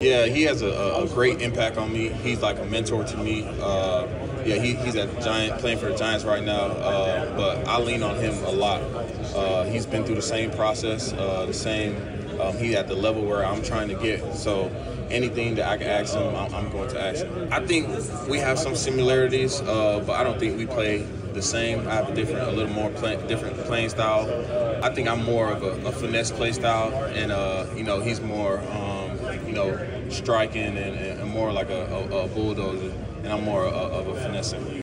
Yeah, he has a, a, great impact on me. He's like a mentor to me. Uh, yeah, he, he's at Giant playing for the Giants right now, uh, but I lean on him a lot. Uh, he's been through the same process, uh, the same. Um, he's at the level where I'm trying to get. So anything that I can ask him, I'm, I'm going to ask him. I think we have some similarities, uh, but I don't think we play the same. I have a different, a little more play, different playing style. I think I'm more of a, a finesse play style, and uh, you know he's more. Um, know, striking and, and more like a, a, a bulldozer, and I'm more of a, of a.